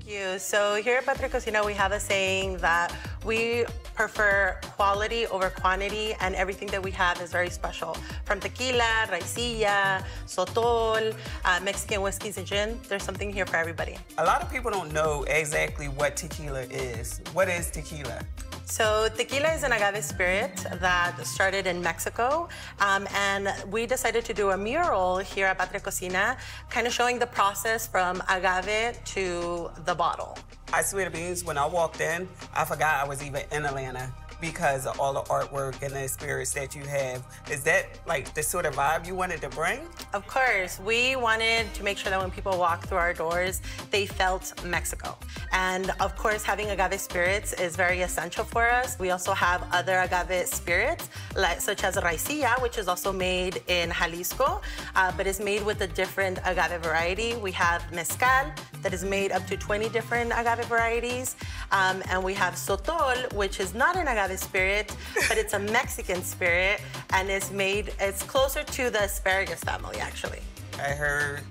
Thank you. So here at Patria Cocina, we have a saying that we prefer quality over quantity, and everything that we have is very special. From tequila, raicilla, sotol, uh, Mexican whiskeys and gin, there's something here for everybody. A lot of people don't know exactly what tequila is. What is tequila? So tequila is an agave spirit that started in Mexico, um, and we decided to do a mural here at Patria Cocina, kind of showing the process from agave to the bottle. I swear to beans, when I walked in, I forgot I was even in Atlanta because of all the artwork and the spirits that you have. Is that like the sort of vibe you wanted to bring? Of course. We wanted to make sure that when people walk through our doors, they felt Mexico. And of course, having agave spirits is very essential for us. We also have other agave spirits, like, such as raicilla, which is also made in Jalisco, uh, but is made with a different agave variety. We have mezcal, that is made up to 20 different agave varieties. Um, and we have sotol, which is not an agave spirit, but it's a Mexican spirit, and it's made, it's closer to the asparagus family, actually. I heard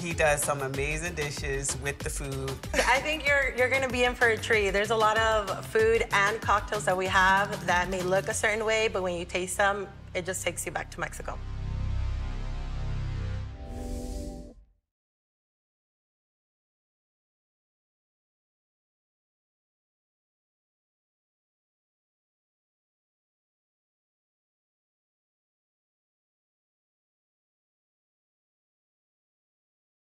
he does some amazing dishes with the food. I think you're you're gonna be in for a treat. There's a lot of food and cocktails that we have that may look a certain way, but when you taste them, it just takes you back to Mexico.